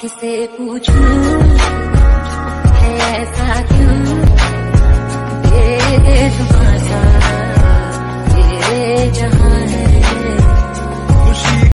किसे पूछूँ?